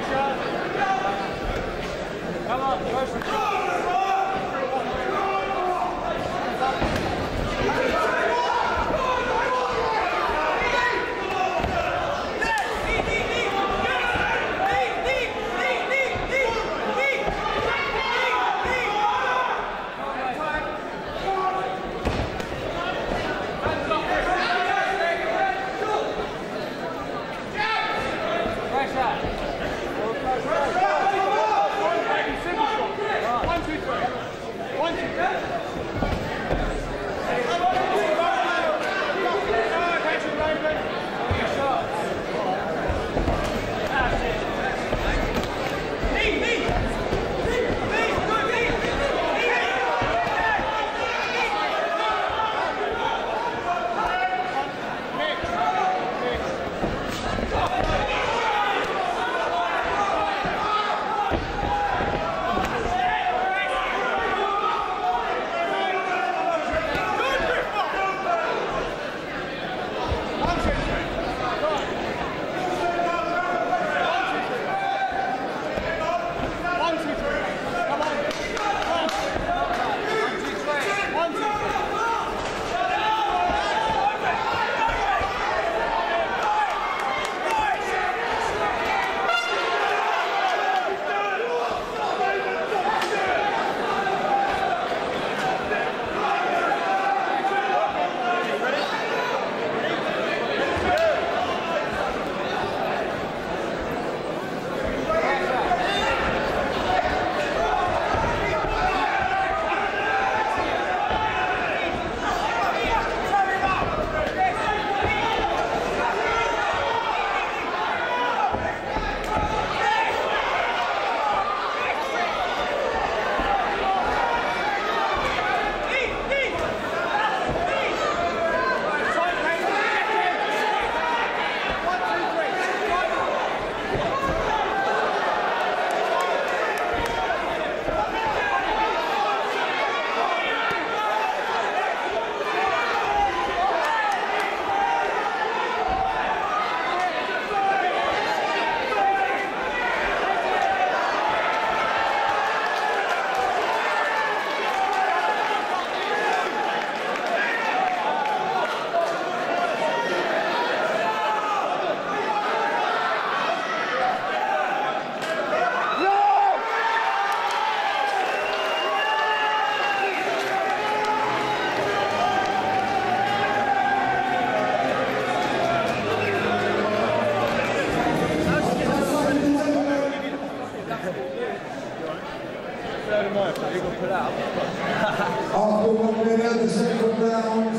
pressure. Come on, go for it. After one minute, the second round,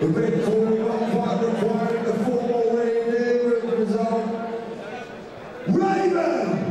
the red corner one part the football rain in with the result. Raven!